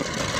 equipment.